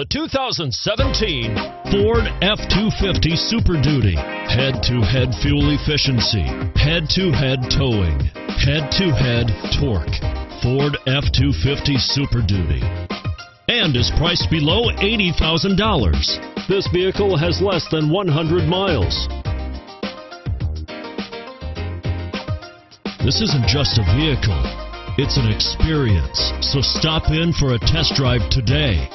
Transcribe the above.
The 2017 Ford F-250 Super Duty. Head-to-head fuel efficiency, head-to-head towing, head-to-head torque. Ford F-250 Super Duty. And is priced below $80,000. This vehicle has less than 100 miles. This isn't just a vehicle, it's an experience. So stop in for a test drive today.